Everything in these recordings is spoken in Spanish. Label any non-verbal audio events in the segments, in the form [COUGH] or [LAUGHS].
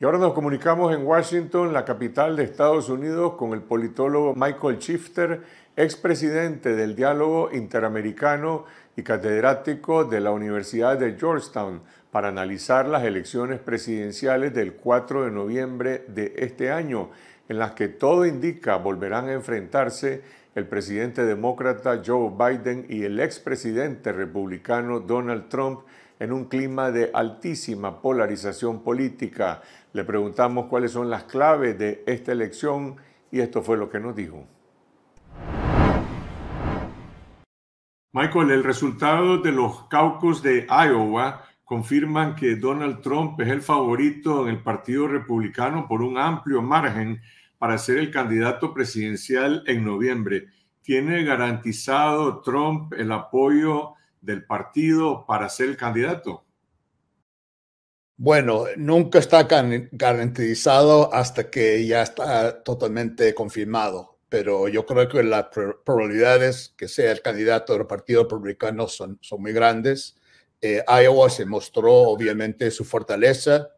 Y ahora nos comunicamos en Washington, la capital de Estados Unidos, con el politólogo Michael Shifter, expresidente del Diálogo Interamericano y catedrático de la Universidad de Georgetown, para analizar las elecciones presidenciales del 4 de noviembre de este año, en las que todo indica volverán a enfrentarse el presidente demócrata Joe Biden y el expresidente republicano Donald Trump en un clima de altísima polarización política. Le preguntamos cuáles son las claves de esta elección y esto fue lo que nos dijo. Michael, el resultado de los caucus de Iowa confirman que Donald Trump es el favorito en el Partido Republicano por un amplio margen para ser el candidato presidencial en noviembre. ¿Tiene garantizado Trump el apoyo del partido para ser el candidato? Bueno, nunca está garantizado hasta que ya está totalmente confirmado, pero yo creo que las probabilidades que sea el candidato del Partido Republicano son, son muy grandes. Eh, Iowa se mostró obviamente su fortaleza,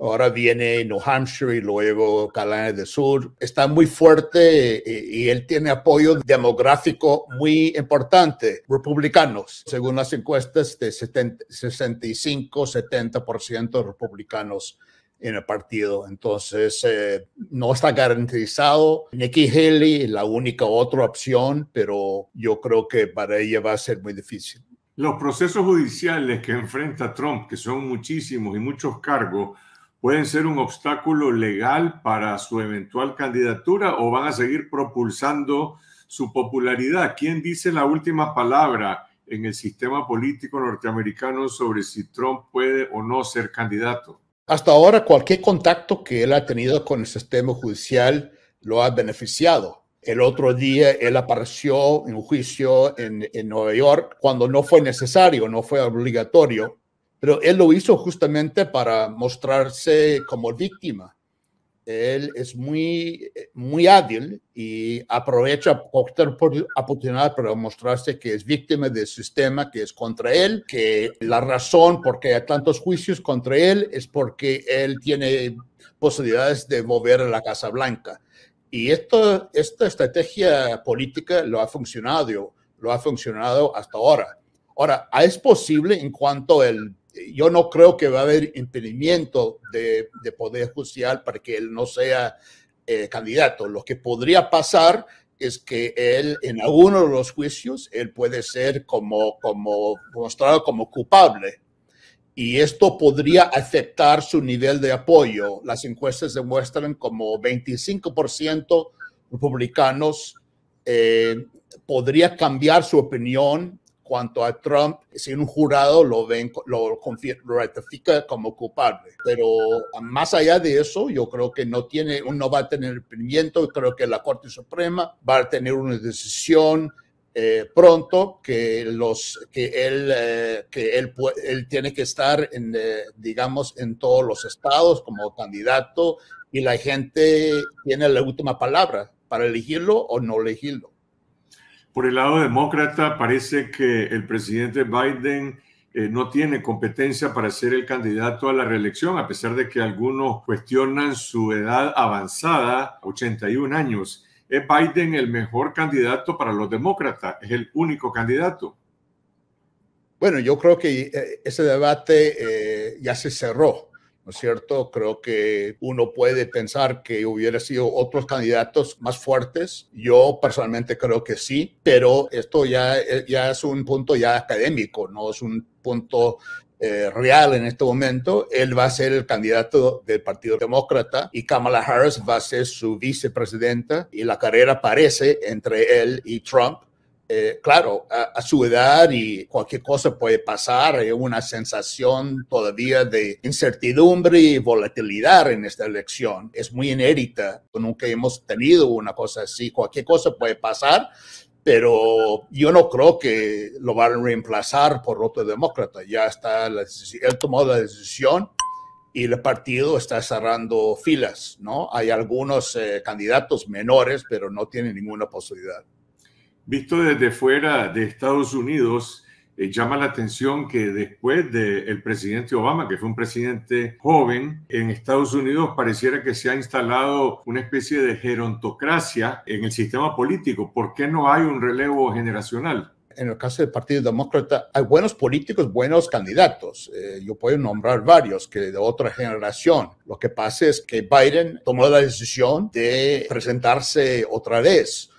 Ahora viene New Hampshire y luego Carolina del Sur. Está muy fuerte eh, y, él tiene apoyo demográfico muy importante. Republicanos, según las encuestas, de 65-70% republicanos en el partido. Entonces, eh, no está garantizado. Nikki Haley es la única otra opción, pero yo creo que para ella va a ser muy difícil. Los procesos judiciales que enfrenta Trump, que son muchísimos y muchos cargos, pueden ser un obstáculo legal para su eventual candidatura o van a seguir propulsando su popularidad? ¿Quién dice la última palabra en el sistema político norteamericano sobre si Trump puede o no ser candidato? Hasta ahora, cualquier contacto que él ha tenido con el sistema judicial lo ha beneficiado. El otro día él apareció en un juicio en, en Nueva York cuando no fue necesario, no fue obligatorio pero él lo hizo justamente para mostrarse como víctima. Él es muy, muy hábil y aprovecha cualquier oportunidad para mostrarse que es víctima del sistema que es contra él, que la razón por qué hay tantos juicios contra él es porque él tiene posibilidades de mover a la Casa Blanca. Y esto, esta estrategia política lo ha funcionado, lo ha funcionado hasta ahora. Ahora, ¿es posible en cuanto el yo no creo que va a haber impedimento de, poder judicial para que él no sea eh, candidato. Lo que podría pasar es que él en alguno de los juicios, él puede ser como, como mostrado como culpable. Y esto podría afectar su nivel de apoyo. Las encuestas demuestran como 25% republicanos eh, podría cambiar su opinión cuanto a Trump, si un jurado lo, ven, lo, ratifica como culpable. Pero más allá de eso, yo creo que no, tiene, no va a tener pimiento. Creo que la Corte Suprema va a tener una decisión eh, pronto que los que él eh, que él, él tiene que estar en eh, digamos en todos los estados como candidato y la gente tiene la última palabra para elegirlo o no elegirlo. Por el lado demócrata, parece que el presidente Biden eh, no tiene competencia para ser el candidato a la reelección, a pesar de que algunos cuestionan su edad avanzada, 81 años. ¿Es Biden el mejor candidato para los demócratas? ¿Es el único candidato? Bueno, yo creo que eh, ese debate eh, ya se cerró. ¿No es cierto? Creo que uno puede pensar que hubiera sido otros candidatos más fuertes. Yo personalmente creo que sí, pero esto ya, ya es un punto ya académico, no es un punto eh, real en este momento. Él va a ser el candidato del Partido Demócrata y Kamala Harris va a ser su vicepresidenta y la carrera parece entre él y Trump eh, claro, a, su edad y cualquier cosa puede pasar, hay una sensación todavía de incertidumbre y volatilidad en esta elección. Es muy inédita, nunca hemos tenido una cosa así, cualquier cosa puede pasar, pero yo no creo que lo van a reemplazar por otro demócrata. Ya está, la, él tomó la decisión y el partido está cerrando filas, ¿no? Hay algunos eh, candidatos menores, pero no tienen ninguna posibilidad. Visto desde fuera de Estados Unidos, eh, llama la atención que después del presidente Obama, que fue un presidente joven, en Estados Unidos pareciera que se ha instalado una especie de gerontocracia en el sistema político. ¿Por qué no hay un relevo generacional? en el caso del Partido Demócrata, hay buenos políticos, buenos candidatos. Eh, yo puedo nombrar varios que de otra generación. Lo que pasa es que Biden tomó la decisión de presentarse otra vez.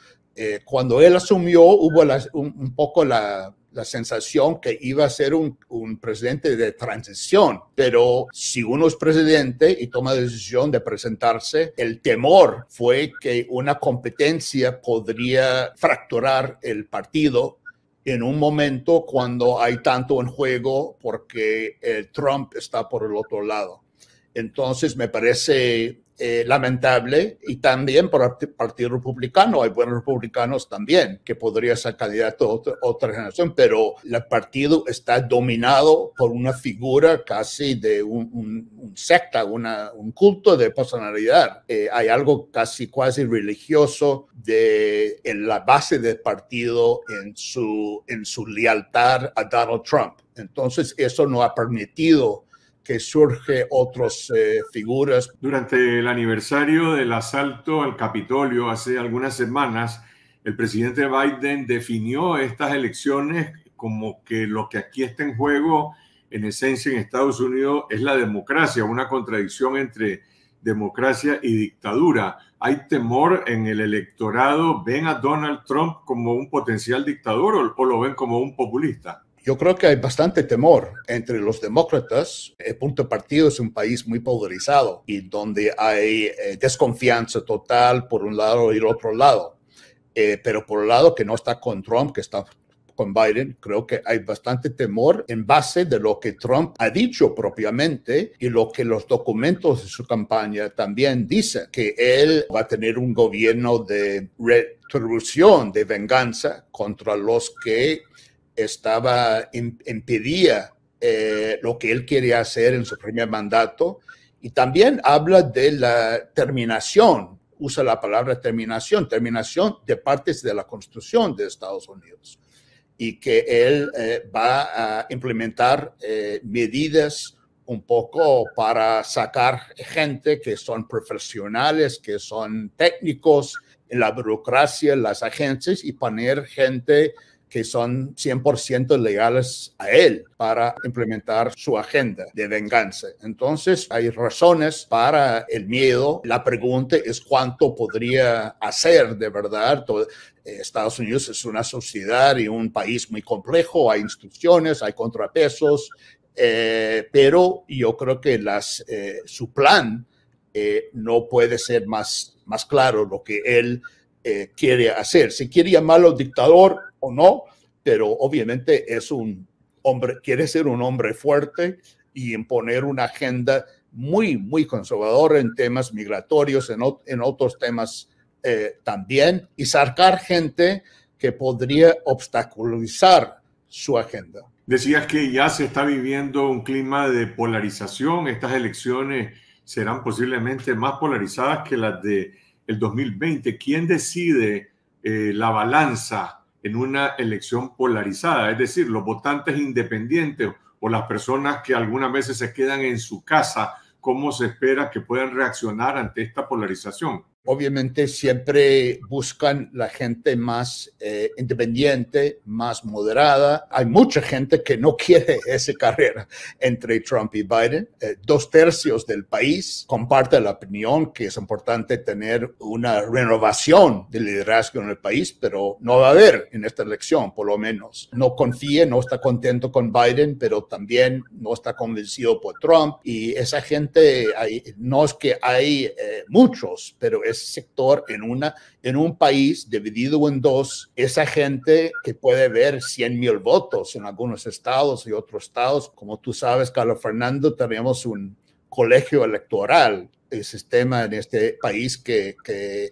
Eh, cuando él asumió, hubo un, poco la, la sensación que iba a ser un, un, presidente de transición, pero si uno es presidente y toma la decisión de presentarse, el temor fue que una competencia podría fracturar el partido en un momento cuando hay tanto en juego porque Trump está por el otro lado. Entonces me parece eh, lamentable y también por el Partido Republicano. Hay buenos republicanos también que podría ser candidato otra, otra, generación, pero el partido está dominado por una figura casi de un, secta, un culto de personalidad. Eh, hay algo casi cuasi religioso de en la base del partido en su, en su lealtad a Donald Trump. Entonces eso no ha permitido que surge otras eh, figuras. Durante el aniversario del asalto al Capitolio hace algunas semanas, el presidente Biden definió estas elecciones como que lo que aquí está en juego, en esencia en Estados Unidos, es la democracia, una contradicción entre democracia y dictadura. ¿Hay temor en el electorado? ¿Ven a Donald Trump como un potencial dictador o lo ven como un populista? Yo creo que hay bastante temor entre los demócratas. El punto de partido es un país muy polarizado y donde hay eh, desconfianza total por un lado y el otro lado. Eh, pero por el lado que no está con Trump, que está con Biden, creo que hay bastante temor en base de lo que Trump ha dicho propiamente y lo que los documentos de su campaña también dicen, que él va a tener un gobierno de retribución, de venganza contra los que estaba, impedía eh, lo que él quería hacer en su primer mandato. Y también habla de la terminación, usa la palabra terminación, terminación de partes de la Constitución de Estados Unidos. Y que él eh, va a implementar eh, medidas un poco para sacar gente que son profesionales, que son técnicos en la burocracia, en las agencias y poner gente que son 100% legales a él para implementar su agenda de venganza. Entonces, hay razones para el miedo. La pregunta es cuánto podría hacer de verdad. Eh, Estados Unidos es una sociedad y un país muy complejo, hay instituciones, hay contrapesos, eh, pero yo creo que eh, su plan no puede ser más, más claro lo que él quiere hacer. Si quiere llamarlo dictador, o no, pero obviamente es un hombre, quiere ser un hombre fuerte y imponer una agenda muy, muy conservadora en temas migratorios, en, en otros temas eh, también, y sacar gente que podría obstaculizar su agenda. Decías que ya se está viviendo un clima de polarización. Estas elecciones serán posiblemente más polarizadas que las de el 2020. ¿Quién decide eh, la balanza en una elección polarizada, es decir, los votantes independientes o las personas que algunas veces se quedan en su casa, ¿cómo se espera que puedan reaccionar ante esta polarización? Obviamente siempre buscan la gente más eh, independiente, más moderada. Hay mucha gente que no quiere [LAUGHS] esa carrera entre Trump y Biden. Eh, dos tercios del país comparte la opinión que es importante tener una renovación del liderazgo en el país, pero no va a haber en esta elección, por lo menos. No confía, no está contento con Biden, pero también no está convencido por Trump. Y esa gente, no es que hay eh, muchos, pero es sector en, una, en un país dividido en dos, esa gente que puede ver 100 mil votos en algunos estados y otros estados, como tú sabes, Carlos Fernando, tenemos un colegio electoral, el sistema en este país que, que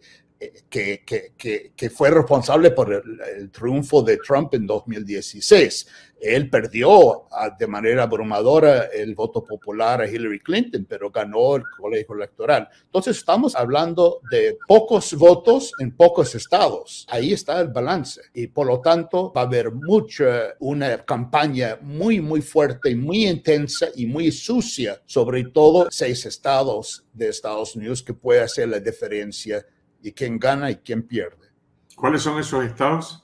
que, que, que, fue responsable por el, triunfo de Trump en 2016. Él perdió ah, de manera abrumadora el voto popular a Hillary Clinton, pero ganó el colegio electoral. Entonces estamos hablando de pocos votos en pocos estados. Ahí está el balance. Y por lo tanto va a haber mucha, una campaña muy, muy fuerte, muy intensa y muy sucia, sobre todo seis estados de Estados Unidos que puede hacer la diferencia y quién gana y quién pierde. ¿Cuáles son esos estados?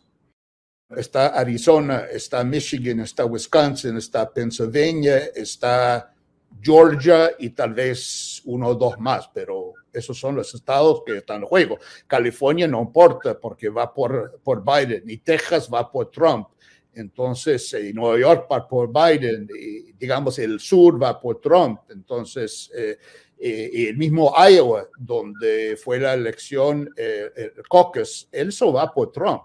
Está Arizona, está Michigan, está Wisconsin, está Pennsylvania, está Georgia y tal vez uno o dos más, pero esos son los estados que están en juego. California no importa porque va por, por Biden y Texas va por Trump. Entonces, eh, Nueva York va por Biden, y, digamos, el sur va por Trump. Entonces, eh, eh, el mismo Iowa, donde fue la elección, eh, el caucus, eso va por Trump.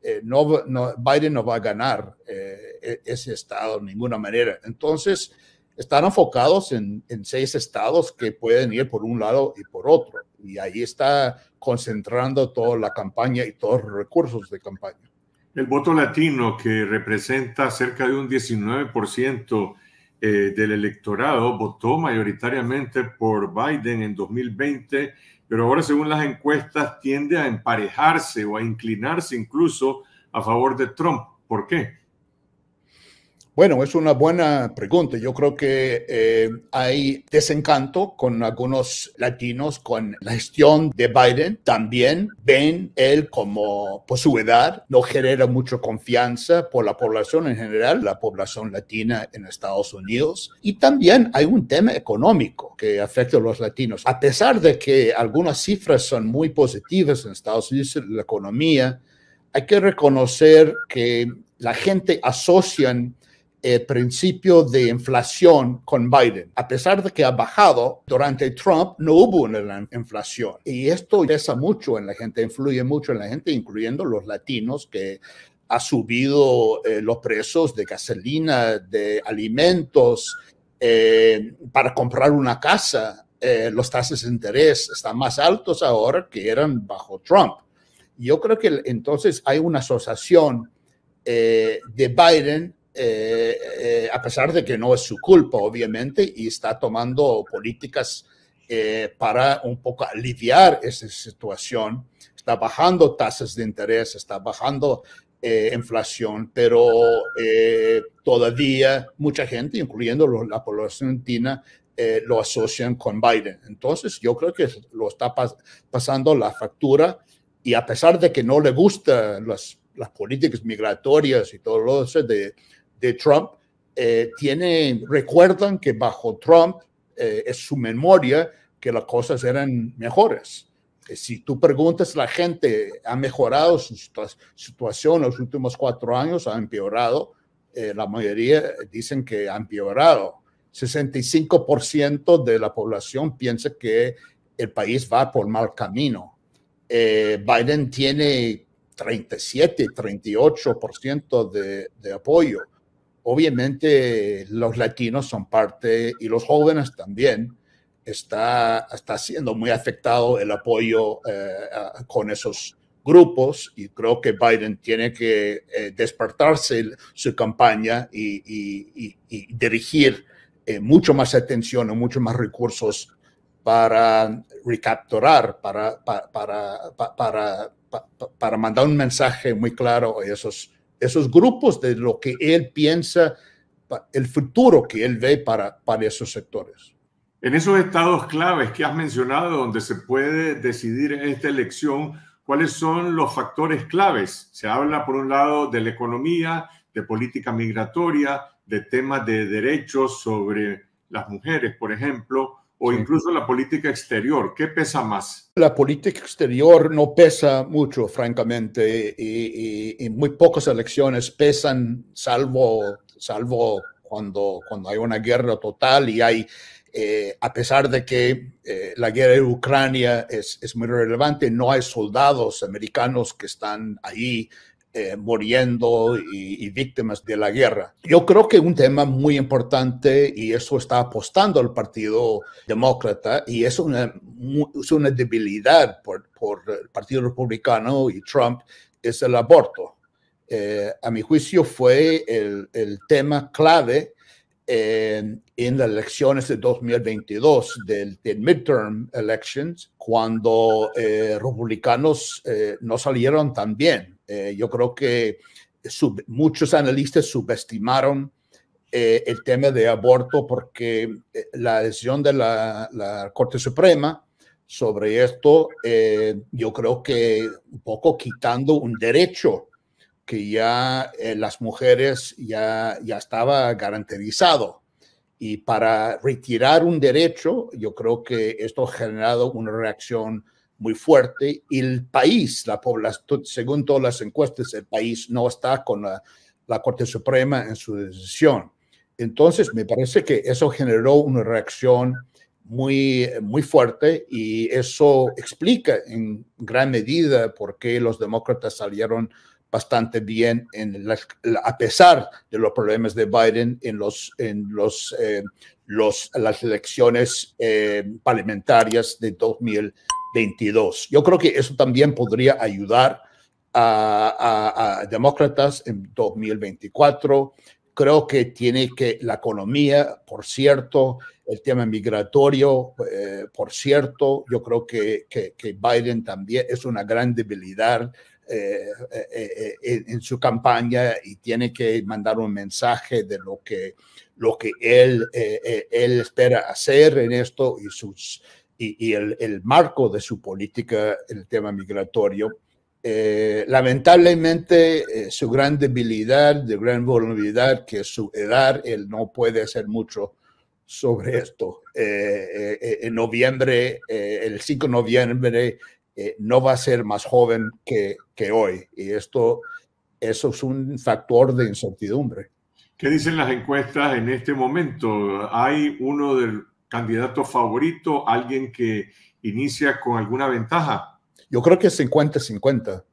Eh, no, Biden no va a ganar e, ese estado de ninguna manera. Entonces, están enfocados en, en, seis estados que pueden ir por un lado y por otro. Y ahí está concentrando toda la campaña y todos los recursos de campaña. El voto latino, que representa cerca de un 19% eh, del electorado votó mayoritariamente por Biden en 2020, pero ahora según las encuestas tiende a emparejarse o a inclinarse incluso a favor de Trump. ¿Por qué? Bueno, es una buena pregunta. Yo creo que eh, hay desencanto con algunos latinos con la gestión de Biden. También ven él como, por su edad, no genera mucha confianza por la población en general, la población latina en Estados Unidos. Y también hay un tema económico que afecta a los latinos. A pesar de que algunas cifras son muy positivas en Estados Unidos, la economía, hay que reconocer que la gente asocian el principio de inflación con Biden. A pesar de que ha bajado durante Trump, no hubo una inflación. Y esto pesa mucho en la gente, influye mucho en la gente, incluyendo los latinos que ha subido eh, los precios de gasolina, de alimentos, eh, para comprar una casa. Eh, los tasas de interés están más altos ahora que eran bajo Trump. Yo creo que entonces hay una asociación de Biden eh, eh, a pesar de que no es su culpa, obviamente, y está tomando políticas eh, para un poco aliviar esa situación. Está bajando tasas de interés, está bajando inflación, pero todavía mucha gente, incluyendo la población argentina, lo asocian con Biden. Entonces, yo creo que lo está pasando la factura y a pesar de que no le gustan las, las políticas migratorias y todo lo de, de Trump, eh, tiene, recuerdan que bajo Trump eh, es su memoria que las cosas eran mejores. Eh, si tú preguntas, la gente ha mejorado su situación en los últimos cuatro años, ha empeorado. la mayoría dicen que ha empeorado. 65% de la población piensa que el país va por mal camino. Biden tiene 37, 38% de, de apoyo obviamente los latinos son parte y los jóvenes también. Está, está siendo muy afectado el apoyo eh, con esos grupos y creo que Biden tiene que eh, despertarse su campaña y, dirigir eh, mucho más atención y mucho más recursos para recapturar, para, para, para, para, mandar un mensaje muy claro a esos esos grupos de lo que él piensa, el futuro que él ve para, para esos sectores. En esos estados claves que has mencionado, donde se puede decidir esta elección, ¿cuáles son los factores claves? Se habla, por un lado, de la economía, de política migratoria, de temas de derechos sobre las mujeres, por ejemplo, o incluso la política exterior? ¿Qué pesa más? La política exterior no pesa mucho, francamente, y, muy pocas elecciones pesan, salvo, salvo cuando, cuando hay una guerra total y hay, eh, a pesar de que eh, la guerra de Ucrania es, es, muy relevante, no hay soldados americanos que están ahí eh, muriendo y, víctimas de la guerra. Yo creo que un tema muy importante, y eso está apostando al Partido Demócrata, y es una, es una debilidad por, por, el Partido Republicano y Trump, es el aborto. Eh, a mi juicio fue el, el tema clave en, las elecciones de 2022, del, midterm elections, cuando eh, republicanos no salieron tan bien. Eh, yo creo que muchos analistas subestimaron eh, el tema de aborto porque eh, la decisión de la, Corte Suprema sobre esto, yo creo que un poco quitando un derecho que ya las mujeres ya, ya estaba garantizado. Y para retirar un derecho, yo creo que esto ha generado una reacción muy fuerte y el país, la población, según todas las encuestas, el país no está con la, Corte Suprema en su decisión. Entonces, me parece que eso generó una reacción muy, muy fuerte y eso explica en gran medida por qué los demócratas salieron bastante bien en a pesar de los problemas de Biden en los en los, eh, los las elecciones eh, parlamentarias de 2000 22. Yo creo que eso también podría ayudar a, demócratas en 2024. Creo que tiene que la economía, por cierto, el tema migratorio, eh, por cierto, yo creo que, que, Biden también es una gran debilidad eh, eh, en, su campaña y tiene que mandar un mensaje de lo que, lo que él, él espera hacer en esto y sus y, el, marco de su política, el tema migratorio. Eh, lamentablemente, eh, su gran debilidad, de gran vulnerabilidad, que es su edad, él no puede hacer mucho sobre esto. Eh, en noviembre, el 5 de noviembre, no va a ser más joven que, que hoy. Y esto, eso es un factor de incertidumbre. ¿Qué dicen las encuestas en este momento? Hay uno del candidato favorito, alguien que inicia con alguna ventaja? Yo creo que es 50-50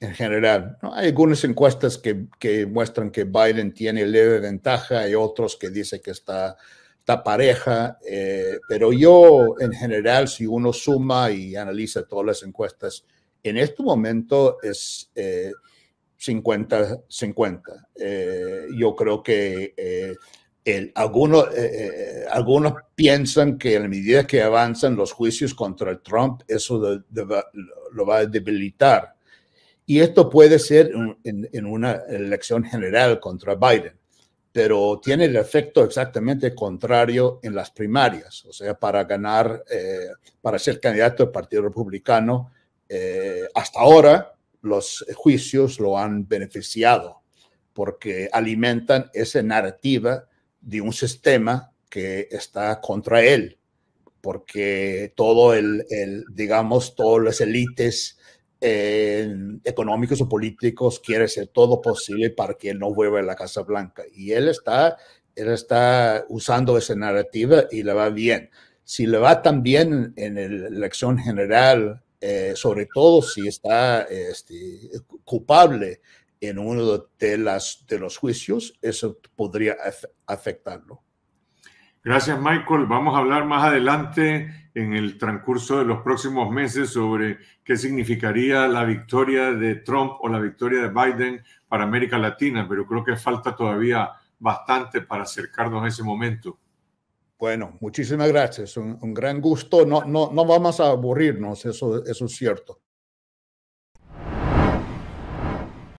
en general. Hay algunas encuestas que, que, muestran que Biden tiene leve ventaja, y otros que dicen que está, está pareja, eh, pero yo en general, si uno suma y analiza todas las encuestas, en este momento es 50-50. Eh, eh, yo creo que algunos, eh, eh, algunos piensan que a medida que avanzan los juicios contra Trump, eso lo va a debilitar. Y esto puede ser en, una elección general contra Biden, pero tiene el efecto exactamente contrario en las primarias. O sea, para ganar, eh, para ser candidato del Partido Republicano, hasta ahora los juicios lo han beneficiado porque alimentan esa narrativa de un sistema que está contra él, porque todo el, digamos, todas las élites eh, económicos o políticos quieren hacer todo posible para que no vuelva a la Casa Blanca. Y él está, él está usando esa narrativa y le va bien. Si le va tan bien en la elección general, eh, sobre todo si está este, culpable en uno de, las, de los juicios, eso podría afectarlo. Gracias, Michael. Vamos a hablar más adelante en el transcurso de los próximos meses sobre qué significaría la victoria de Trump o la victoria de Biden para América Latina, pero creo que falta todavía bastante para acercarnos a ese momento. Bueno, muchísimas gracias. Un, un gran gusto. No, no, no vamos a aburrirnos, eso, eso es cierto.